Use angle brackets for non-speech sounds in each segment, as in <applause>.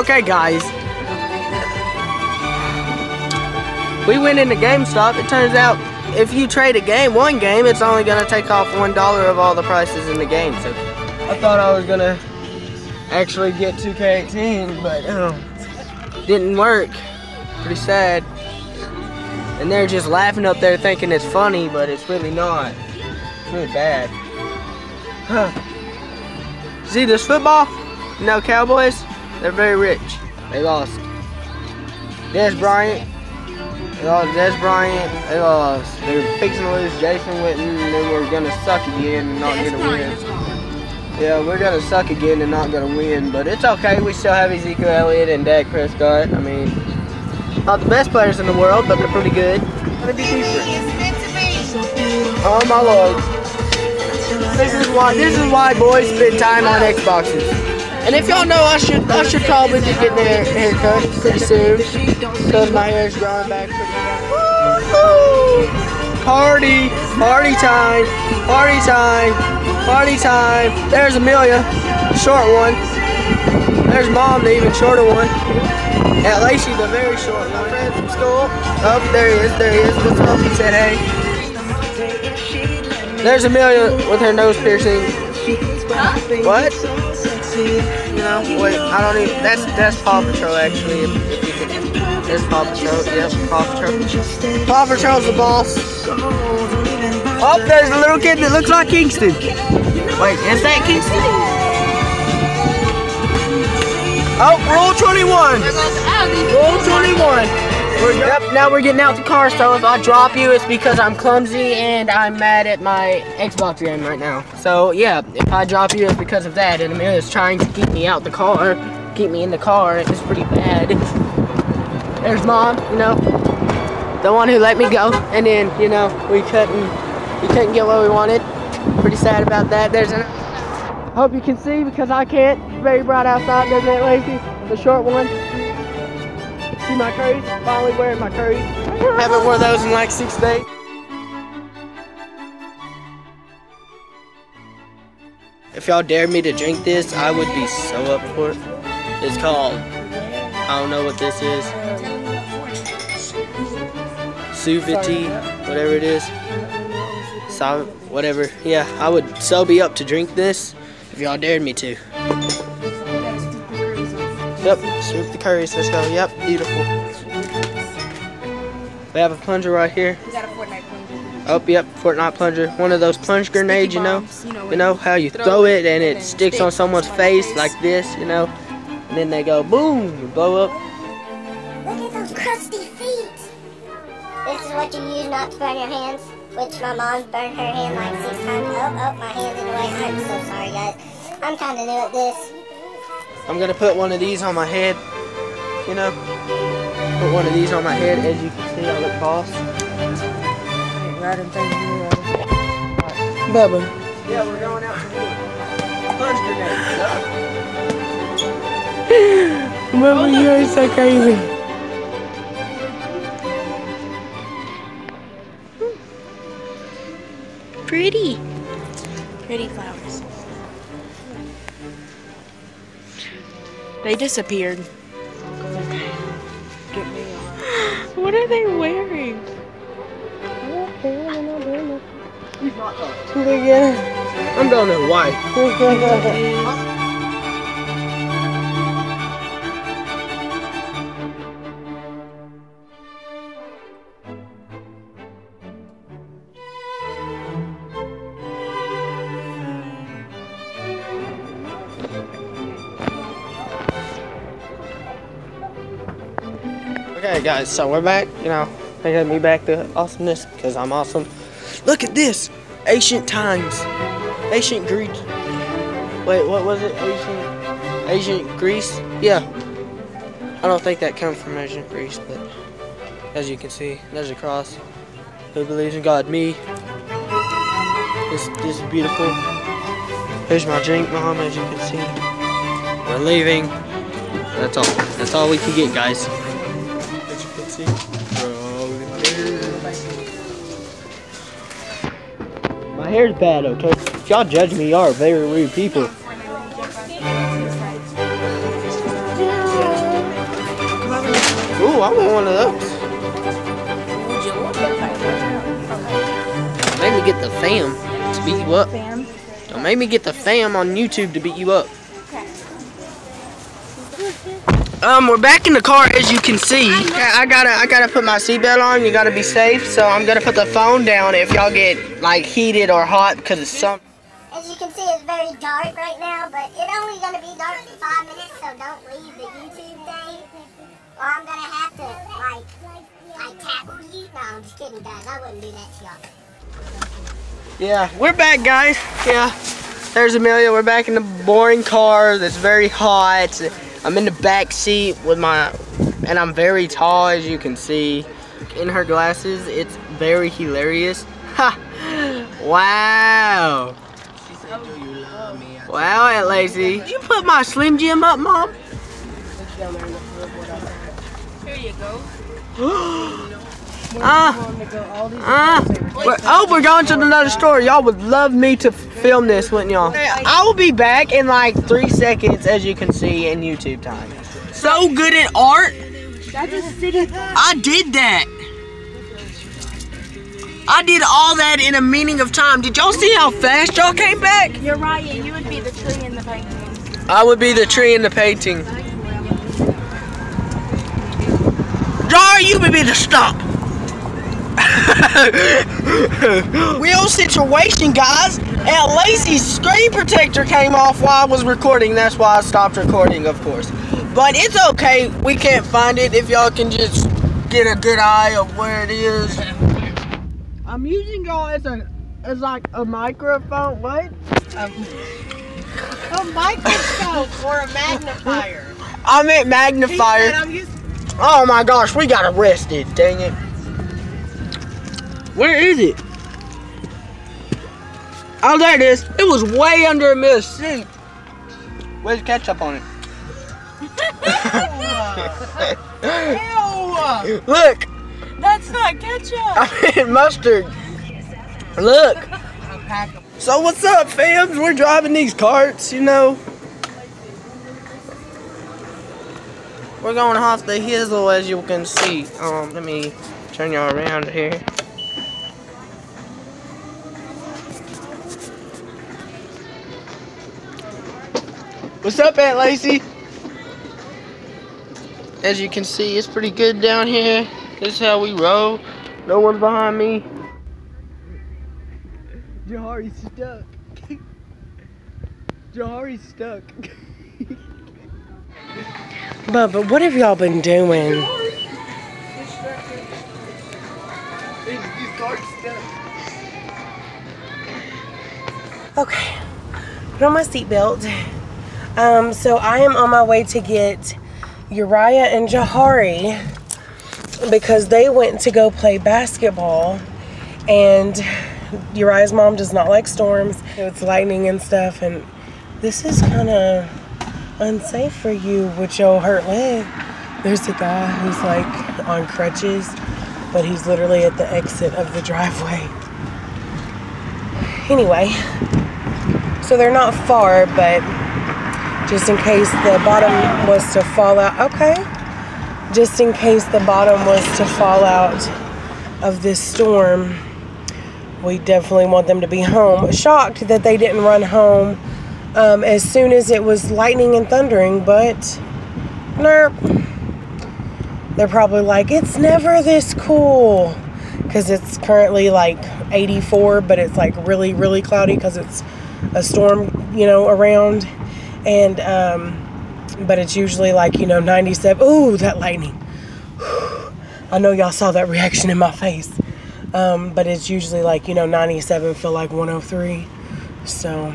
Okay, guys. We went into GameStop. It turns out if you trade a game, one game, it's only gonna take off one dollar of all the prices in the game. So I thought I was gonna actually get 2K18, but um, didn't work. Pretty sad. And they're just laughing up there thinking it's funny, but it's really not. It's really bad. Huh. See this football? No Cowboys, they're very rich. They lost. Dez Bryant, they lost Dez Bryant, they lost. They're fixing to lose Jason Witten, and then we're gonna suck again and not gonna win. Yeah, we're gonna suck again and not gonna win, but it's okay. We still have Ezekiel Elliott and Dak Prescott. I mean, not the best players in the world, but they're pretty good. Gonna be different. Oh my lord. This is why this is why boys spend time on Xboxes. And if y'all know, I should I should probably be getting a haircut pretty soon because my hair is growing back pretty fast. Party, party time, party time, party time. There's Amelia, short one. There's mom, the even shorter one. At Lacey, the very short one. Friend from school. Oh, there he is, there he is. What's up? He said, hey. There's Amelia with her nose piercing. What? You know, wait, I don't even, that's, that's Paw Patrol actually, if, if you can, there's Paw Patrol, yep, Paw Patrol. Paw Patrol's the boss. Oh, there's a little kid that looks like Kingston. Wait, is that Kingston? Oh, rule 21. Rule 21. Yep, now we're getting out the car, so if I drop you, it's because I'm clumsy and I'm mad at my Xbox game right now. So, yeah, if I drop you, it's because of that, and Amelia's trying to keep me out the car, keep me in the car, it's pretty bad. There's Mom, you know, the one who let me go, and then, you know, we couldn't, we couldn't get what we wanted. Pretty sad about that. There's an, hope you can see because I can't. Very bright outside, doesn't it, Lacey? The short one. See my curries? Finally wearing my curries. Haven't worn those in like six days. If y'all dared me to drink this, I would be so up for it. It's called, I don't know what this is. Suviti, whatever it is. So, whatever. Yeah, I would so be up to drink this if y'all dared me to. Yep, swoop the curries. Let's go. Yep, beautiful. We have a plunger right here. Is that a Fortnite plunger? Oh, yep, Fortnite plunger. One of those plunge grenades, you know. you know, You know how you throw it and it sticks on someone's face face. like this, you know. And then they go boom, and blow up. Look at those crusty feet. This is what you use not to burn your hands, which my mom burned her hand like six times. Oh, oh, my hand's in the way. I'm so sorry, guys. I'm kind of new at this. I'm gonna put one of these on my head, you know. Put one of these on my head, as you can see, I look boss. Right in front of you. uh, Bubba. Yeah, we're going out to plunge grenades. <laughs> Bubba, you are so crazy. Pretty. Pretty flowers. They disappeared. <gasps> What are they wearing? I'm going to white. Okay, guys, so we're back. You know, they got me back to awesomeness because I'm awesome. Look at this! Ancient times. Ancient Greece. Wait, what was it? Ancient, ancient Greece? Yeah. I don't think that comes from ancient Greece, but as you can see, there's a cross. Who believes in God? Me. This, this is beautiful. Here's my drink, Mom, as you can see. We're leaving. That's all. That's all we can get, guys. You can. My hair's bad, okay? Y'all judge me, y'all are very rude people. Ooh, I want one of those. Made me get the fam to beat you up. Don't make me get the fam on YouTube to beat you up. Um, we're back in the car as you can see. Okay, I gotta I gotta put my seatbelt on. You gotta be safe. So I'm gonna put the phone down if y'all get like heated or hot because it's some. As you can see, it's very dark right now, but it's only going to be dark for five minutes, so don't leave the YouTube thing. Or I'm going to have to, like, like tackle you. No, I'm just kidding, guys. I wouldn't do that to y'all. Yeah, we're back, guys. Yeah, there's Amelia. We're back in the boring car that's very hot. I'm in the back seat with my, and I'm very tall as you can see. In her glasses, it's very hilarious. <laughs> Ha! Wow. Wow, Aunt Lacey. Did you put my Slim Jim up, Mom? Here you go. <gasps> Ah. Ah. We're- oh, we're going to another store. Y'all would love me to film this, wouldn't y'all? I will be back in like three seconds, as you can see in YouTube time. So good at art. That's a city. I did that. I did all that in a meaning of time. Did y'all see how fast y'all came back? You're right. You would be the tree in the painting. I would be the tree in the painting. Jar, you would be the stump. <laughs> Real situation, guys. Aunt Lacey's screen protector came off while I was recording. That's why I stopped recording, of course. But it's okay. We can't find it if y'all can just get a good eye of where it is. I'm using y'all as a as like a microphone. What? Um, a microscope or a magnifier. <laughs> I meant magnifier. Using Oh my gosh, we got arrested, dang it. Where is it? Oh, there it is. It was way under a mist seat. Where's ketchup on it? Ew! <laughs> Look, That's not ketchup. I mean mustard. Look. So what's up, fams? We're driving these carts, you know. We're going off the hizzle, as you can see. Um, let me turn y'all around here. What's up, Aunt Lacey? As you can see, it's pretty good down here. This is how we roll. No one's behind me. Jahari's stuck. Jahari's stuck. Bubba, what have y'all been doing? Okay, put on my seatbelt. Um, so I am on my way to get Euriah and Jahari because they went to go play basketball and Euriah's mom does not like storms. It's lightning and stuff and this is kind of unsafe for you with your hurt leg. There's a guy who's like on crutches, but he's literally at the exit of the driveway. Anyway, so they're not far, but just in case the bottom was to fall out, okay. Just in case the bottom was to fall out of this storm, we definitely want them to be home. Shocked that they didn't run home um, as soon as it was lightning and thundering, but nerp. They're probably like, it's never this cool. Because it's currently like 84, but it's like really, really cloudy because it's a storm, you know, around. And, um, but it's usually like, you know, 97. Ooh, that lightning. <sighs> I know y'all saw that reaction in my face. Um, but it's usually like, you know, 97 feel like 103. So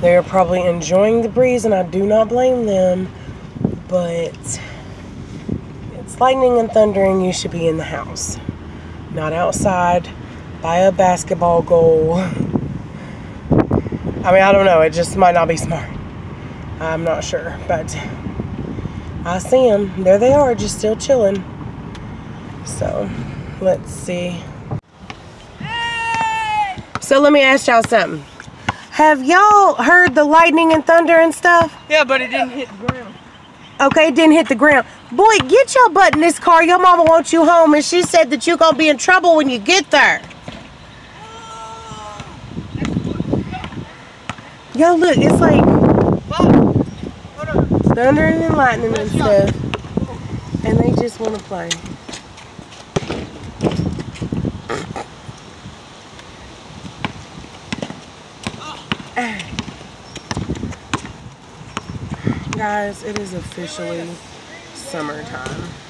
they're probably enjoying the breeze, and I do not blame them. But it's lightning and thundering. You should be in the house, not outside by a basketball goal. <laughs> I mean, I don't know. It just might not be smart. I'm not sure, but I see them. There they are, just still chilling. So let's see. So let me ask y'all something. Have y'all heard the lightning and thunder and stuff? Yeah, but it didn't hit the ground. Okay, it didn't hit the ground. Boy, get your butt in this car. Your mama wants you home, and she said that you're gonna be in trouble when you get there. Yo, look, it's like thunder and lightning and stuff, and they just want to play. Guys, it is officially summertime.